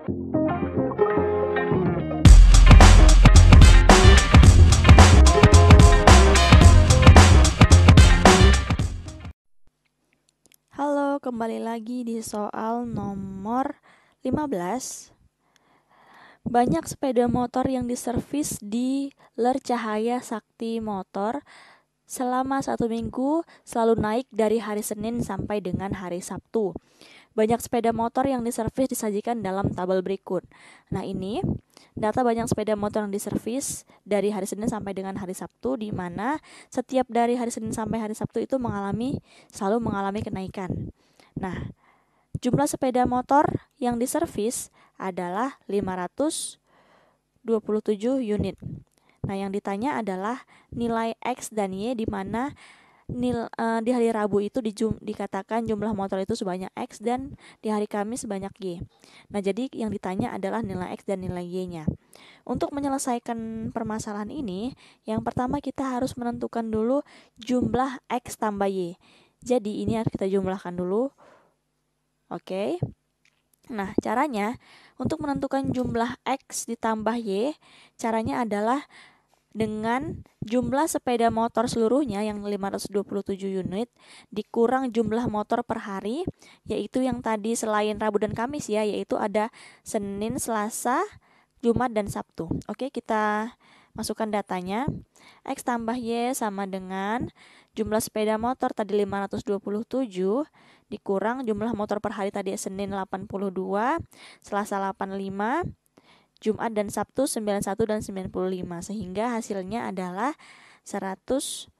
Halo, kembali lagi di soal nomor 15. Banyak sepeda motor yang diservis di Ler Cahaya Sakti Motor selama satu minggu selalu naik dari hari Senin sampai dengan hari Sabtu. Banyak sepeda motor yang diservis disajikan dalam tabel berikut. Nah, ini data banyak sepeda motor yang diservis dari hari Senin sampai dengan hari Sabtu di mana setiap dari hari Senin sampai hari Sabtu itu mengalami selalu mengalami kenaikan. Nah, jumlah sepeda motor yang diservis adalah 527 unit. Nah, yang ditanya adalah nilai X dan Y di mana nil, uh, di hari Rabu itu dijum, dikatakan jumlah motor itu sebanyak X dan di hari Kamis sebanyak Y. Nah, jadi yang ditanya adalah nilai X dan nilai Y-nya. Untuk menyelesaikan permasalahan ini, yang pertama kita harus menentukan dulu jumlah X tambah Y. Jadi ini harus kita jumlahkan dulu. Oke. Nah, caranya untuk menentukan jumlah X ditambah Y, caranya adalah dengan jumlah sepeda motor seluruhnya yang 527 unit dikurang jumlah motor per hari yaitu yang tadi selain Rabu dan Kamis ya yaitu ada Senin, Selasa, Jumat dan Sabtu. Oke, kita masukkan datanya. X tambah Y sama dengan jumlah sepeda motor tadi 527 dikurang jumlah motor per hari tadi Senin 82, Selasa 85, Jumat dan Sabtu 91 dan 95 sehingga hasilnya adalah 174.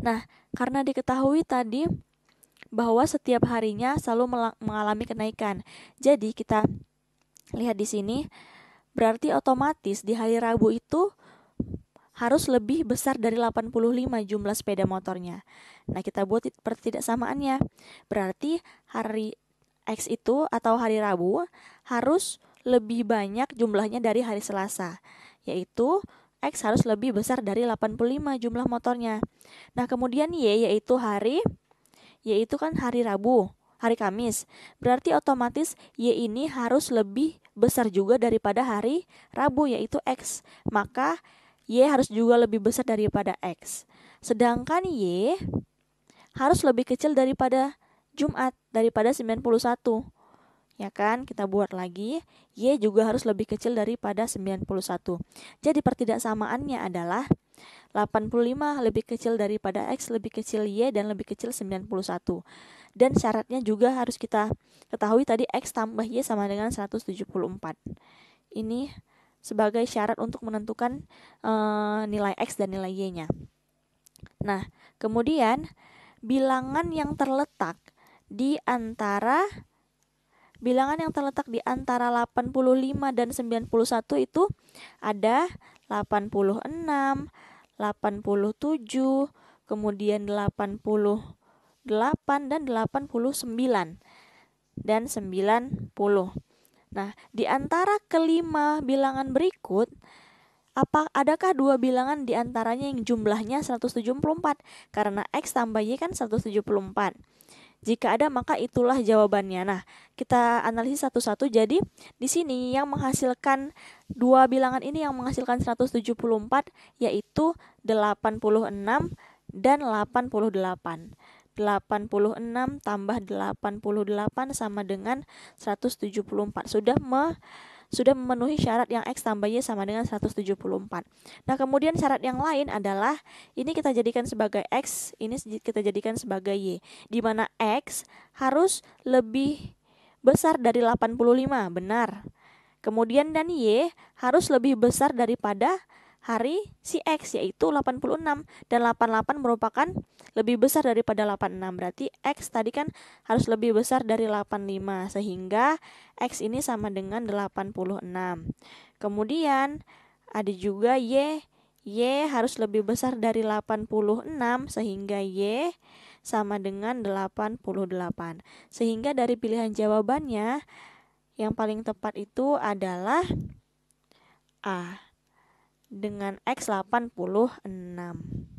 Nah, karena diketahui tadi bahwa setiap harinya selalu mengalami kenaikan. Jadi kita lihat di sini berarti otomatis di hari Rabu itu harus lebih besar dari 85 jumlah sepeda motornya. Nah, kita buat pertidaksamaannya. Berarti hari X itu atau hari Rabu harus lebih banyak jumlahnya dari hari Selasa, yaitu X harus lebih besar dari 85 jumlah motornya. Nah, kemudian Y yaitu hari yaitu kan hari Rabu, hari Kamis. Berarti otomatis Y ini harus lebih besar juga daripada hari Rabu yaitu X. Maka Y harus juga lebih besar daripada X. Sedangkan Y harus lebih kecil daripada Jumat daripada 91. Ya kan? Kita buat lagi. Y juga harus lebih kecil daripada 91. Jadi pertidaksamaannya adalah 85 lebih kecil daripada X lebih kecil Y dan lebih kecil 91. Dan syaratnya juga harus kita ketahui tadi X tambah Y sama dengan 174. Ini sebagai syarat untuk menentukan uh, nilai X dan nilai Y-nya. Nah, kemudian bilangan yang terletak di antara bilangan yang terletak di antara 85 dan 91 itu ada 86, 87, kemudian 88 dan 89 dan 90. Nah, di antara kelima bilangan berikut apa adakah dua bilangan di antaranya yang jumlahnya 174 karena x tambah y kan 174. Jika ada maka itulah jawabannya. Nah, kita analisis satu-satu. Jadi, di sini yang menghasilkan dua bilangan ini yang menghasilkan 174 yaitu 86 dan 88. 86 tambah 88 sama dengan 174. Sudah me sudah memenuhi syarat yang X tambah Y sama dengan 174. Nah, kemudian syarat yang lain adalah ini kita jadikan sebagai X, ini kita jadikan sebagai Y, di mana X harus lebih besar dari 85, benar. Kemudian dan Y harus lebih besar daripada hari si X yaitu 86 dan 88 merupakan lebih besar daripada 86 berarti X tadi kan harus lebih besar dari 85 sehingga X ini sama dengan 86 kemudian ada juga Y. Y harus lebih besar dari 86 sehingga Y sama dengan 88 sehingga dari pilihan jawabannya yang paling tepat itu adalah A dengan X 86.